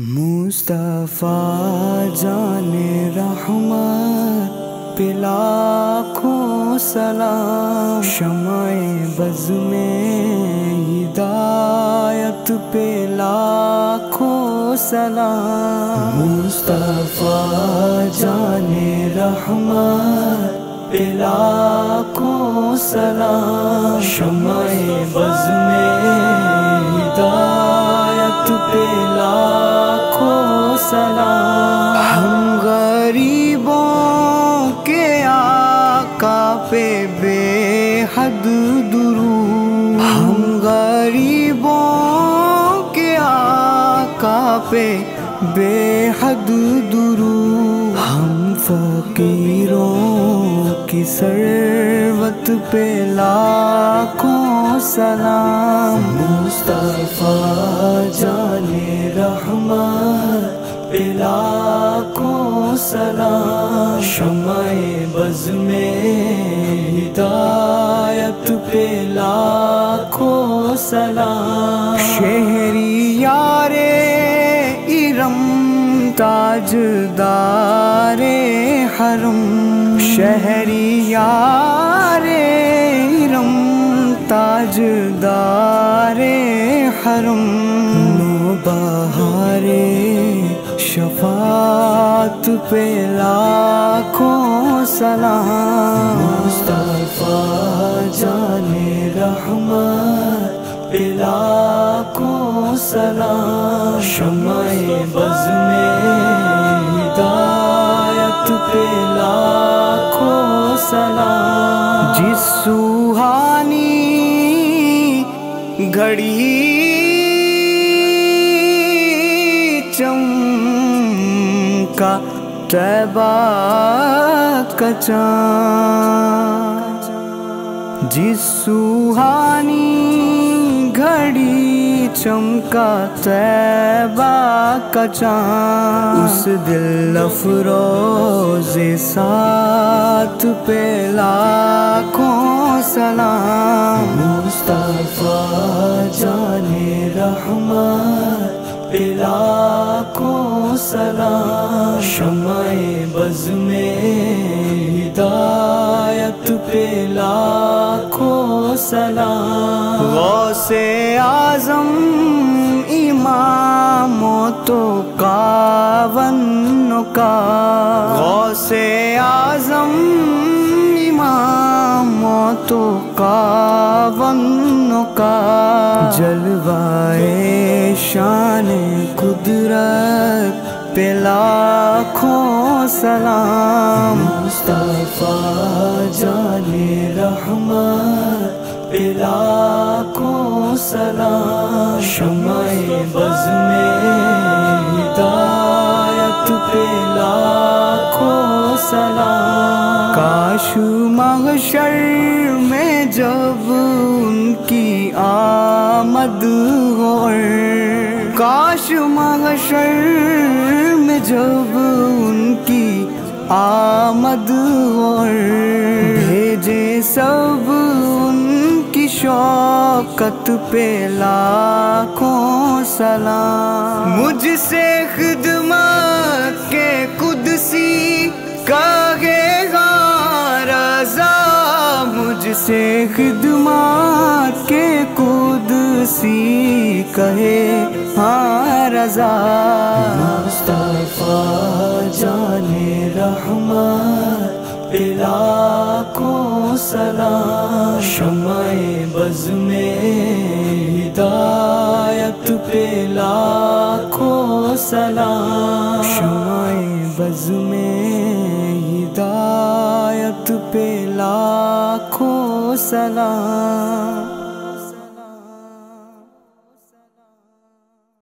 मुस्तफ़ा जाने रहमत पे लाखों सलाम। शमाए बज में हिदायत पे लाखों सलाम। मुस्तफ़ा जाने रहमत पे लाखों सलाम। शमाए बज पे बेहद दुरू। हम फकीरों की सरवत पे लाखों सलाम। मुस्तफ़ा जाने रहमत लाखों सलाम। शमाए बज में हिदायत पे लाखों सलाम। शहरी ताजदारे हरम, शहरी यारे इरम, ताजदारे हरम। बहारे शफात पे लाखों सलाम। मुस्तफ़ा जाने रहमत पे लाखों सलाम। शमाए बज में हिदायत पे लाखों सलाम। जिस सुहानी घड़ी चमका, तैबा कचा जिस सुहानी घड़ी चमका तैबा कचा उस दिल अफरोज साथ पे लाखों सलाम। मुस्तफ़ा जाने रहमत लाखों सलाम। शमाए बज में हिदायत। पे लाखों सलाम। गौसे आज़म इमामों तो कावन का। गौसे आज़म इमामों तो कावन का। जलवाए शान कुदरत पे लाखों सलाम। मुस्तफ़ा, जाने रहमत पे लाखों सलाम, शमाए बज में हिदायत पे लाखों सलाम। काश महशर में जब उनकी आमद हो काश महशर में जब उनकी आमद और भेजे सब उनकी शौकत पे लाखों सलाम। मुझसे खिदमत के कुदसी कागे रजा, मुझसे खिदमत के कुदसी कहे हाँ रजा। मुस्तफ़ा जाने रहमत पे लाखों सलाम। शमाए बज में हिदायत पे लाखों सलाम। शमाए बज में हिदायत पे लाखों सलाम।